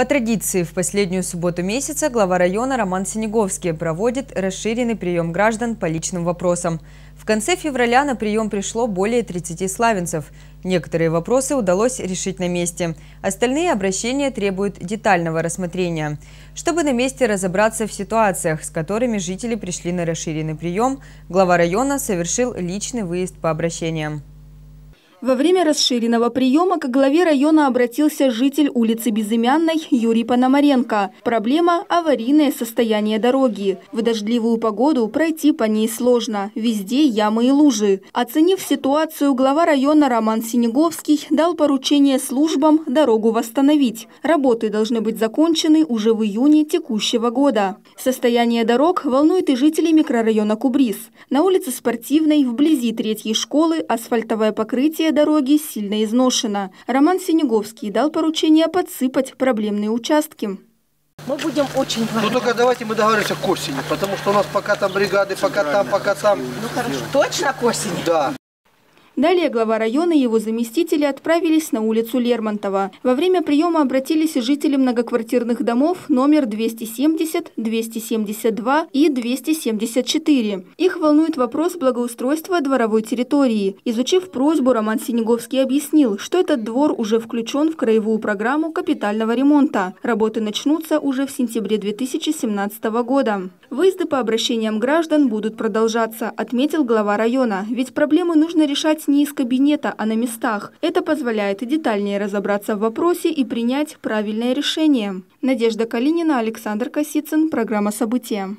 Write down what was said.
По традиции, в последнюю субботу месяца глава района Роман Синеговский проводит расширенный прием граждан по личным вопросам. В конце февраля на прием пришло более 30 славянцев. Некоторые вопросы удалось решить на месте. Остальные обращения требуют детального рассмотрения. Чтобы на месте разобраться в ситуациях, с которыми жители пришли на расширенный прием, глава района совершил личный выезд по обращениям. Во время расширенного приема к главе района обратился житель улицы Безымянной Юрий Пономаренко. Проблема – аварийное состояние дороги. В дождливую погоду пройти по ней сложно. Везде ямы и лужи. Оценив ситуацию, глава района Роман Синеговский дал поручение службам дорогу восстановить. Работы должны быть закончены уже в июне текущего года. Состояние дорог волнует и жителей микрорайона Кубрис. На улице Спортивной, вблизи третьей школы, асфальтовое покрытие дороги сильно изношена. Роман Синеговский дал поручение подсыпать проблемные участки. Мы будем очень Ну только давайте мы договоримся к осени, потому что у нас пока там бригады, пока там, пока там. Ну хорошо, точно к осени? Да. Далее глава района и его заместители отправились на улицу Лермонтова. Во время приема обратились жители многоквартирных домов номер 270, 272 и 274. Их волнует вопрос благоустройства дворовой территории. Изучив просьбу, Роман Синеговский объяснил, что этот двор уже включен в краевую программу капитального ремонта. Работы начнутся уже в сентябре 2017 года. Выезды по обращениям граждан будут продолжаться, отметил глава района. Ведь проблемы нужно решать не из кабинета, а на местах. Это позволяет детальнее разобраться в вопросе и принять правильное решение. Надежда Калинина, Александр Косицын. Программа «События».